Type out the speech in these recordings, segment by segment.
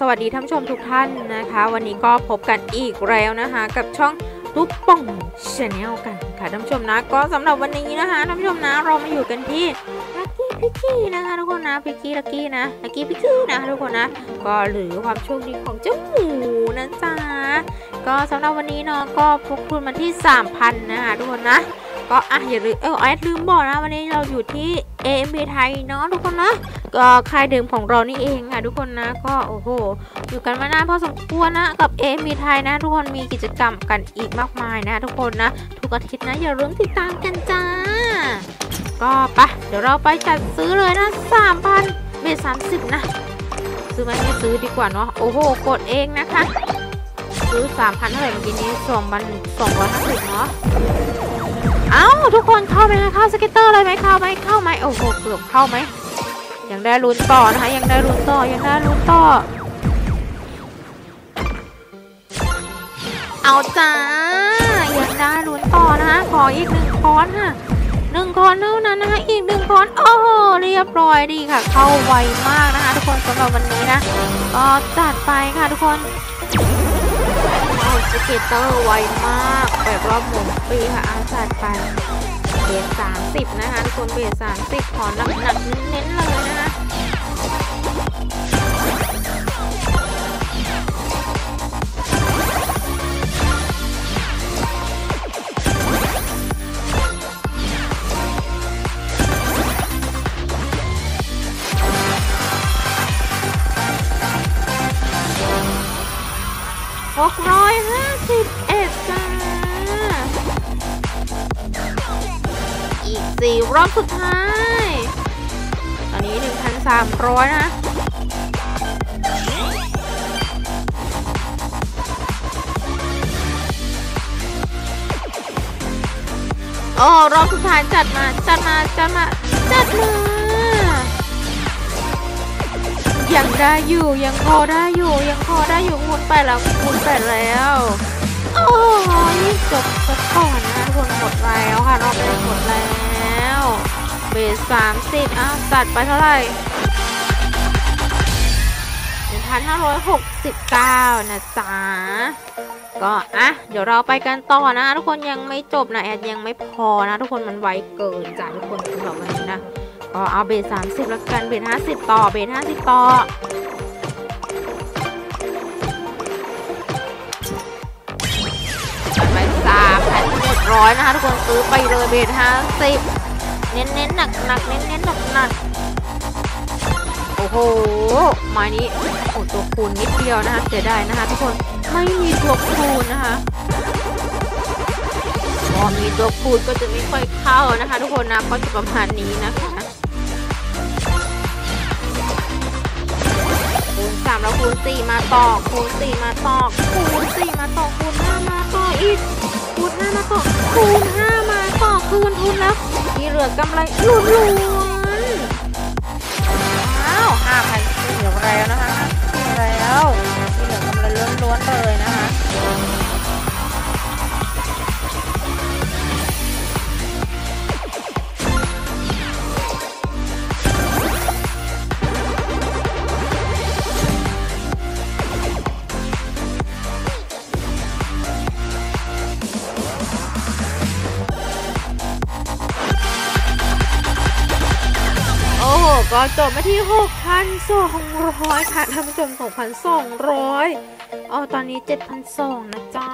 สวัสดีท่านผู้ชมทุกท่านนะคะ วันนี้ก็พบกันอีกแล้วนะคะ กับช่องลูกป่อง channel กันค่ะท่านผู้ชมนะก็สำหรับวันนี้นะคะท่านผู้ชมนะเรามาอยู่กันที่ Lucky Piggy นะคะทุกคนนะ Piggy Lucky นะ Lucky Piggy นะทุกคนนะก็หรือความโชคดีของเจ้าหมูนะจ๊ะก็สำหรับวันนี้เนาะก็พกทุนมาที่ 3,000นะคะทุกคนนะก็อะอย่าลืมเออแอดลืมบอกนะวันนี้เราอยู่ที่ AMB ไทยเนาะทุกคนนะ ค่ายเดิมของเรานี่เองค่ะทุกคนนะก็โอ้โหอยู่กันมานานพอสมควรนะกับ AMB ไทยนะทุกคนมีกิจกรรมกันอีกมากมายนะ ทุกคนนะทุกอาทิตย์นะอย่าลืมติดตามกันจ้า ก็ไปะเดี๋ยวเราไปจัดซื้อเลยนะ3,000เบส30นะ ซื้อไหมไม่ซื้อดีกว่าเนาะโอ้โหกดเองนะคะ ซื้อ3,000เท่าไหร่เมื่อกี้นี้2,000 250เนาะเอ้าทุกคนเข้าไหมคะเข้า scatter เลยไหมเข้าไหมเข้าไหมโอ้โหเกือบเข้าไหม ยังได้ลุ้นต่อนะคะ ยังได้ลุ้นต่อ ยังได้ลุ้นต่อ เอาจ้า ยังได้ลุ้นต่อนะคะ ขออีกหนึ่งค้อนค่ะหนึ่งค้อนเท่านั้นนะคะ อีกหนึ่งค้อน โอ้โห เรียบร้อยดีค่ะ เข้าไวมากนะคะ ทุกคนสำหรับวันนี้นะ ก็จัดไปค่ะทุกคนเอา scatter ไวมาก แบบรอบหมุนฟรีค่ะเอาจัดไป bet สามสิบนะคะทุกคน bet สามสิบขอหนักหนักเน้นๆเลยนะคะหกร้อยห้าสิบ สี่รอบสุดท้าย ตอนนี้หนึ่งพันสามร้อยนะโอ้รอบสุดท้ายจัดมาจัดมาจัดมาจัดมายังได้อยู่ยังพอได้อยู่ยังพอได้อยู่หมดไปแล้วหมดไปแล้วโอ้ยจบสัก่อนนะทุกคนหมดแล้วค่ะรอบนี้หมดแล้ว เบสสามสิบอ้าวตัดไปเท่าไหร่หนึ่งพันห้าร้อยหกสิบเก้านะจ๊ะก็อะเดี๋ยวเราไปกันต่อนะทุกคนยังไม่จบนะแอดยังไม่พอนะทุกคนมันไวเกินจ้ะทุกคนสำหรับวันนี้นะก็เอาเบสสามสิบแล้วกันเบสห้าสิบต่อเบสห้าสิบต่อไปสามพันหมดร้อยนะคะทุกคนซื้อไปเลยเบสห้าสิบ เน้นเน้นหนักหนักเน้นเน้นหนักหนักโอ้โหไม้นี้โอ้ตัวคูณนิดเดียวนะคะเสียดายนะคะทุกคนไม่มีตัวคูณนะคะพอมีตัวคูณก็จะไม่ค่อยเข้านะคะ ทุกคนนะก็จะประมาณนี้นะคะคูณสามแล้วคูณสี่มาต่อคูณสี่มาต่อคูณสี่มาต่อคูณห้ามาต่ออีกคูณห้ามาต่อคูณห้ามาต่อคืนทุนแล้ว มีเหลือกำไรล้วนๆว้าวห้าพันเหลือแล้วนะคะเหลือแล้วที่เหลือกำไรล้วนๆเลยนะคะ ก็จบมาที่ 6,200 ค่ะท่านผู้ชม 6,200อ๋อตอนนี้ 7,200 นะจ๊ะ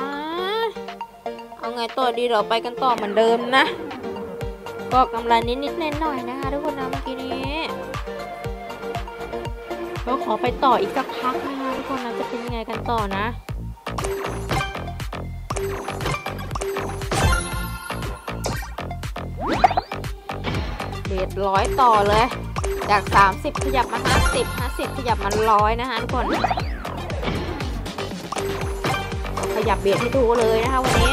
เอาไงต่อดีเราไปกันต่อเหมือนเดิมนะ ก็กำไรนิดๆหน่อยนะคะทุกคนนะเมื่อกี้นี้ก็ขอไปต่ออีกสักพักนะคะทุกคนนะจะเป็นยังไงกันต่อนะเบสร้อยต่อเลย จาก 30 ขยับมา 50 50 ขยับมาร้อยนะคะทุกคน ขยับเบียดให้ดูเลยนะคะวันนี้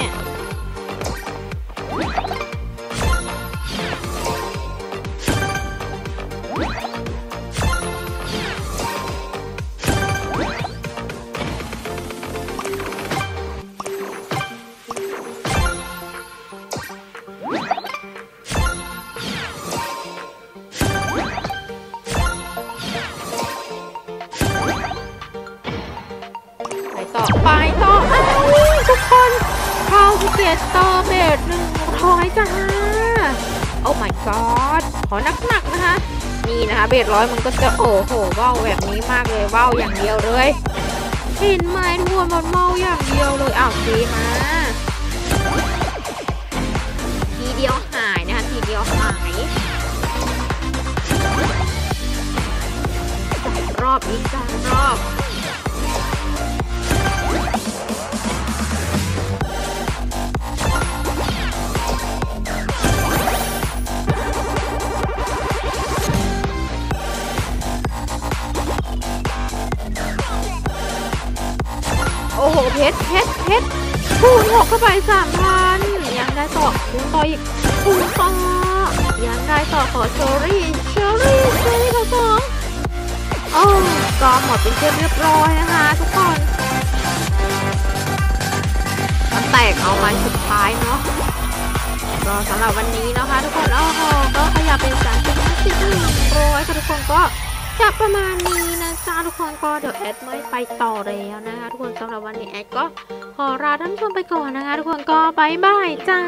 เกียร์ต่อเบดหนึ่งร้อยจ้าโอ้ my god ขอหนักๆนะคะ นี่นะคะเบดร้อยมันก็จะโอ้โหว่าวแบบนี้มากเลยว่าวอย่างเดียวเลย เห็นไหมทุกคนมันเมาอย่างเดียวเลยอ้าวดีมา โอ้โหเพชรเพชรเพชรคูณหกเข้าไปสามพันยังได้ต่อคูณต่ออีกคูณต่อยังได้ต่อขอเชอรี่เชอรี่เชอรี่ขอสองโอ้ก็หมดเป็นเรียบเรียบร้อยนะคะทุกคนก็แตกเอาม้สุดท้ายเนาะก็สำหรับวันนี้นะคะ ทุกคนโอ้โหก็ขยับเป็นสามสิบห้าสิบหนึ่งร้อยทุกคนก็ จะประมาณนี้นะจ๊ะทุกคนก็เดี๋ยวแอดไม่ไปต่อแล้วนะคะ ทุกคนสำหรับวันนี้แอดก็ขอลาท่านผู้ชมไปก่อนนะคะ ทุกคนก็บายบายจ้า